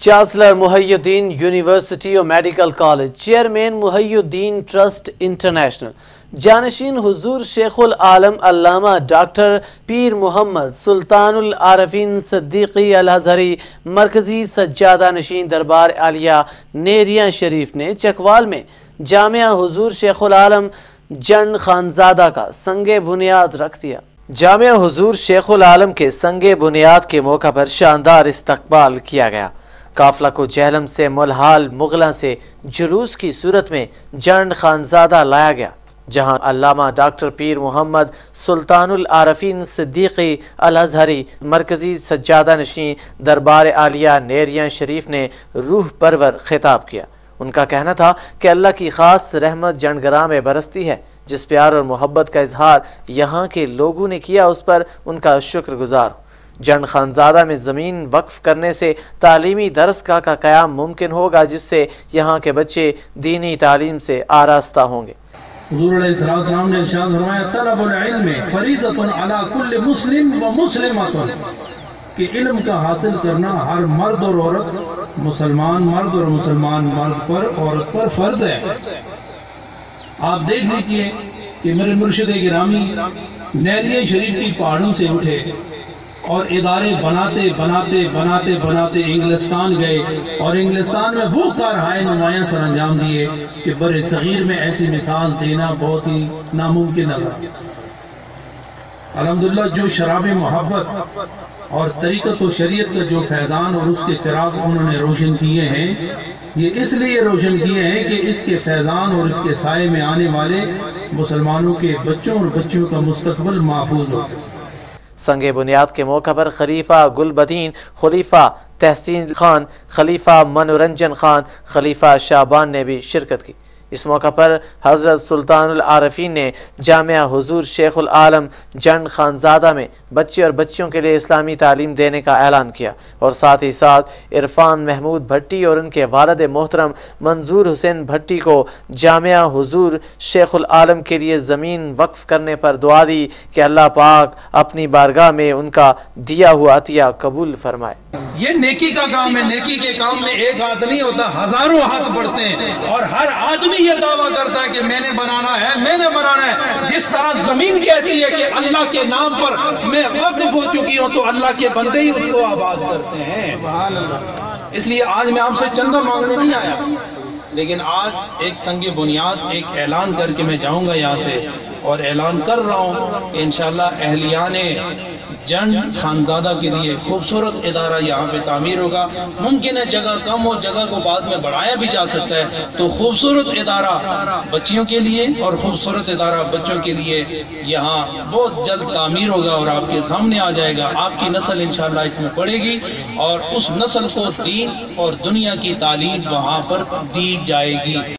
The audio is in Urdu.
چانسلر محی الدین یونیورسٹی اور میڈیکل کالج چیئرمین محی الدین ٹرسٹ انٹرنیشنل جانشین حضور شیخ العالم علامہ ڈاکٹر پیر محمد سلطان العارفین صدیقی الازہری مرکزی سجادہ نشین دربار عالیہ نیریاں شریف نے چکوال میں جامعہ حضور شیخ العالم جن خانزادہ کا سنگ بنیاد رکھ دیا جامعہ حضور شیخ العالم کے سنگ بنیاد کے موقع پر شاندار استقبال کیا گیا قافلہ کو جہلم سے، ملحال مغلہ سے جلوس کی صورت میں جن خانزادہ لایا گیا، جہاں علامہ ڈاکٹر پیر محمد سلطان العارفین صدیقی الازہری، مرکزی سجادہ نشین دربار عالیہ نیریاں شریف نے روح پرور خطاب کیا۔ ان کا کہنا تھا کہ اللہ کی خاص رحمت جنگراہ میں برستی ہے، جس پیار اور محبت کا اظہار یہاں کے لوگوں نے کیا، اس پر ان کا شکر گزار جن خانزادہ میں زمین وقف کرنے سے تعلیمی درس کا قیام ممکن ہوگا، جس سے یہاں کے بچے دینی تعلیم سے آراستہ ہوں گے۔ حضور علیہ السلام نے ارشاد فرمایا، طلب العلم فریضۃ علی کل مسلم و مسلمۃ، کہ علم کا حاصل کرنا ہر مرد اور عورت، مسلمان مرد اور مسلمان مرد پر، عورت پر فرض ہے۔ آپ دیکھ لیجیے کہ میرے مرشد گرامی نیریہ شریف کی پہاڑوں سے اٹھے۔ اور ادارے بناتے بناتے بناتے بناتے انگلستان گئے اور انگلستان میں وہ کارہائے نمایاں سر انجام دیے کہ بر صغیر میں ایسی مثال دینا بہت ہی ناممکن ہے الحمدللہ جو شراب محبت اور طریقت و شریعت کا جو فیضان اور اس کے چراغ انہوں نے روشن کیے ہیں، یہ اس لیے روشن کیے ہیں کہ اس کے فیضان اور اس کے سائے میں آنے والے مسلمانوں کے بچوں اور بچوں کا مستقبل محفوظ ہو۔ سنگ بنیاد کے موقع پر خلیفہ گل بدین خلیفہ تحسین خان، خلیفہ منورنجن خان، خلیفہ شابان نے بھی شرکت کی۔ اس موقع پر حضرت سلطان العارفین نے جامعہ حضور شیخ العالم جن خانزادہ میں بچے اور بچیوں کے لیے اسلامی تعلیم دینے کا اعلان کیا اور ساتھ ہی ساتھ عرفان محمود بھٹی اور ان کے والد محترم منظور حسین بھٹی کو جامعہ حضور شیخ العالم کے لیے زمین وقف کرنے پر دعا دی کہ اللہ پاک اپنی بارگاہ میں ان کا دیا ہوا عطیہ قبول فرمائے۔ یہ نیکی کا کام ہے، نیکی کے کام میں ایک ہاتھ نہیں ہوتا، ہزاروں ہاتھ بڑھتے ہیں۔ اور ہر آدمی یہ دعویٰ کرتا ہے کہ میں نے بنانا ہے، میں نے بنانا ہے۔ جس طرح زمین کہتی ہے کہ اللہ کے نام پر میں وقف ہو چکی ہوں، تو اللہ کے بندے ہی اس کو آباد کرتے ہیں۔ اس لیے آج میں آپ سے چندہ مانگنے نہیں آیا۔ لیکن آج ایک سنگ بنیاد، ایک اعلان کر کے میں جاؤں گا یہاں سے اور اعلان کر رہا ہوں کہ انشاءاللہ اہلیان جن خانزادہ کے لیے خوبصورت ادارہ یہاں پہ تعمیر ہوگا۔ ممکن ہے جگہ کم ہو، جگہ کو بعد میں بڑھایا بھی جا سکتا ہے۔ تو خوبصورت ادارہ بچیوں کے لیے اور خوبصورت ادارہ بچوں کے لیے یہاں بہت جلد تعمیر ہوگا اور آپ کے سامنے آ جائے گا۔ آپ کی نسل انشاءاللہ اس میں پڑے گی اور اس نسل کو دین اور دنیا کی تعلیم وہاں پر دی جائے گی۔